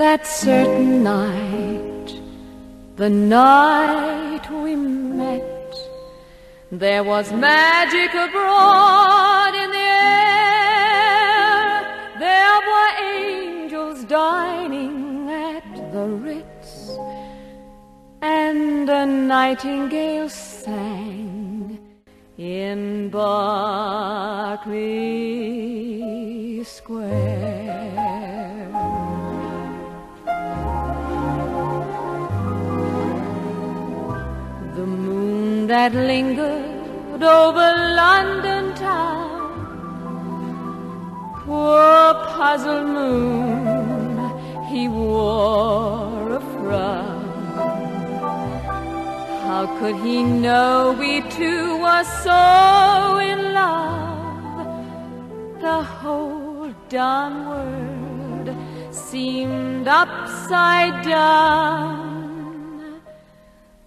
certain night, the night we met, there was magic abroad in the air. There were angels dining at the Ritz, and a nightingale sang in Berkeley Square. The moon that lingered over London town, poor puzzled moon, he wore a frown. How could he know we two were so in love? The whole darn world seemed upside down.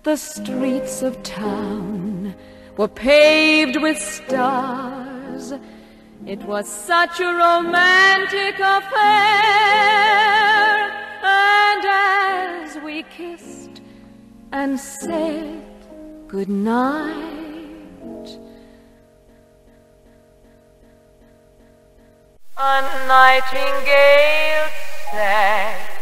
The streets of town were paved with stars. It was such a romantic affair. And as we kissed and said goodnight, a nightingale sang.